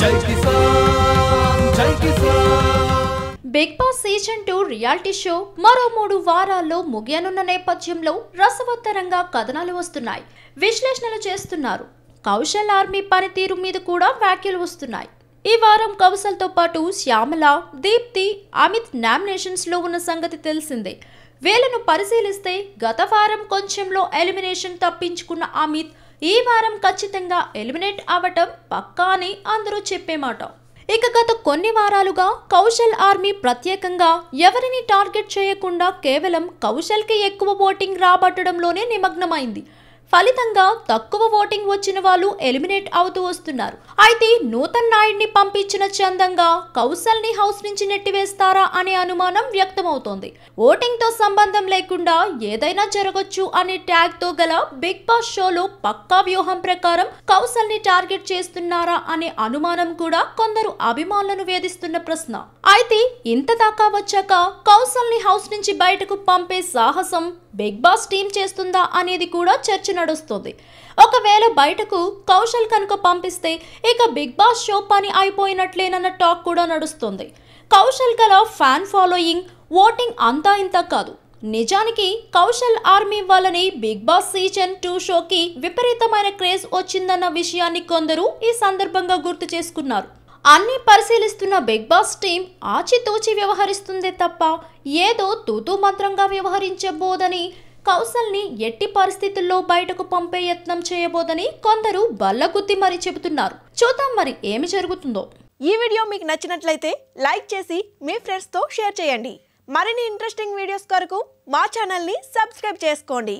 జై కిసాన్ జై Kisan. Big boss season two reality show మరో మూడు వారాల్లో ముగియనున్న నేపథ్యంలో రసవత్తరంగా కథనాలు వస్తున్నాయి. విశ్లేషణలు చేస్తున్నారు. కౌశల్ ఆర్మీ పనితీరు మీద కూడా వ్యాఖ్యలు వస్తున్నాయి. ఈ వారం కౌశల్తో పాటు శ్యామల దీప్తి అమిత్ నామినేషన్స్లో ఉన్న సంగతి తెలిసిందే. వీళ్ళను పరిశీలిస్తే గత వారం కొంచెంలో ఎలిమినేషన్ తప్పించుకున్న అమిత్ ఈ వారం ఖచ్చితంగా ఎలిమినేట్ అవ్వటం పక్కా అని అందరూ చెప్పే మాట. ఇక గత కొన్ని వారాలుగా కౌశల్ ఆర్మీ ప్రత్యేకంగా ఎవరిని టార్గెట్ చేయకుండా కేవలం కౌశల్కి ఎక్కువ ఓటింగ్ రాబట్టడంలోనే నిమగ్నమైంది. ఫలితంగా తక్కువ ఓటింగ్ వచ్చిన వాళ్ళు ఎలిమినేట్ అవుతూ వస్తున్నారు. అయితే నూతన్ నాయుడిని పంపించిన చందంగా కౌశల్ని హౌస్ నుంచి నెట్టివేస్తారా అనే అనుమానం వ్యక్తమవుతోంది. ఓటింగ్తో సంబంధం లేకుండా ఏదైనా జరగొచ్చు అనే ట్యాగ్తో గల బిగ్ బాస్ షోలో పక్కా వ్యూహం ప్రకారం కౌశల్ని టార్గెట్ చేస్తున్నారా అనే అనుమానం కూడా కొందరు అభిమానులను వేధిస్తున్న ప్రశ్న. అయితే ఇంత దాకా వచ్చాక కౌశల్ని హౌస్ నుంచి బయటకు పంపే సాహసం బిగ్ బాస్ టీం చేస్తుందా అనేది కూడా చర్చ నడుస్తుంది. ఒకవేళ బయటకు కౌశల్ కనుక పంపిస్తే ఇక బిగ్ బాస్ షో పని అయిపోయినట్లేనన్న టాక్ కూడా నడుస్తుంది. కౌశల్ గల ఫ్యాన్ ఫాలోయింగ్ ఓటింగ్ అంతా ఇంత కాదు. నిజానికి కౌశల్ ఆర్మీ వాళ్ళని బిగ్ బాస్ సీజన్ టూ షోకి విపరీతమైన క్రేజ్ వచ్చిందన్న విషయాన్ని కొందరు ఈ సందర్భంగా గుర్తు చేసుకున్నారు. అన్ని పరిశీలిస్తున్న బిగ్ బాస్ టీం ఆచితూచి వ్యవహరిస్తుందే తప్ప ఏదో తూతూ మంత్రంగా వ్యవహరించబోదని కౌశల్ని ఎట్టి పరిస్థితుల్లో బయటకు పంపే యత్నం చేయబోదని కొందరు బల్లగుద్ది మరి చెబుతున్నారు. చూద్దాం మరి ఏమి జరుగుతుందో. ఈ వీడియో మీకు నచ్చినట్లయితే లైక్ చేసి మీ ఫ్రెండ్స్తో షేర్ చేయండి. మరిన్ని ఇంట్రెస్టింగ్ వీడియోస్ కొరకు మా ఛానల్ని సబ్స్క్రైబ్ చేసుకోండి.